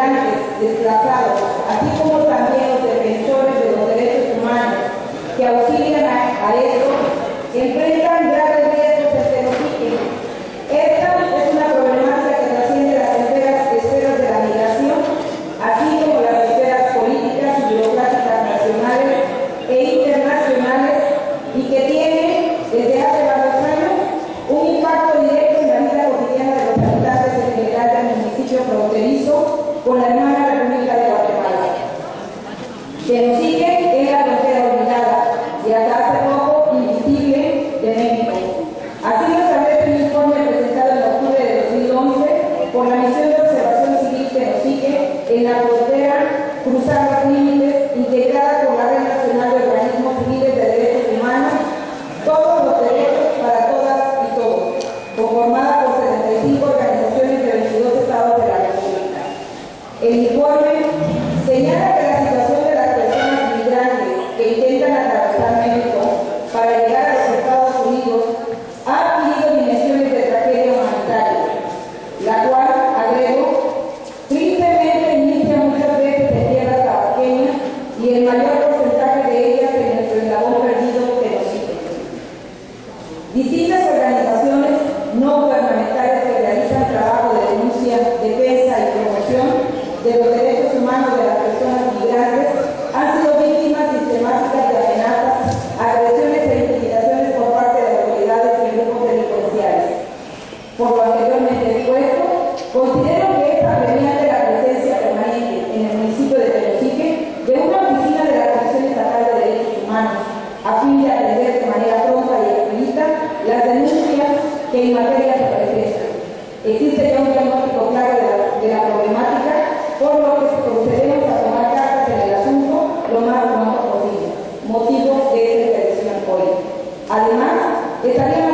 migrantes, desplazados, así como también los defensores de los derechos humanos que auxilian a, a esto, enfrentan graves riesgos de xenofobia. Esta es una problemática que trasciende las esferas de la migración, así como las esferas políticas y burocráticas nacionales e internacionales y que tiene con la hermana República de Guatemala. Que nos sigue en la frontera olvidada y hasta hace poco invisible de México. Así lo establece un informe presentado en octubre de 2011 por la misión de observación civil que nos sigue en la frontera cruzar los límites integrada por la Red Nacional de Organismos Civiles de Derechos Humanos, todos los derechos para todas y todos, conformada Distintas organizaciones no gubernamentales que realizan trabajo de denuncia, defensa y promoción de los derechos humanos de las personas migrantes han sido víctimas sistemáticas de amenazas, agresiones e intimidaciones por parte de autoridades y grupos delincuenciales. Por lo anteriormente expuesto, considero que es apremiante la presencia permanente en el municipio de Tenosique de una oficina de la Comisión Estatal de Derechos Humanos a fin de atender de manera las denuncias que en materia se presentan. Existe ya un diagnóstico claro de la, problemática, por lo que procedemos a tomar cartas en el asunto lo más pronto posible, motivo de esta intervención hoy. Además, estarían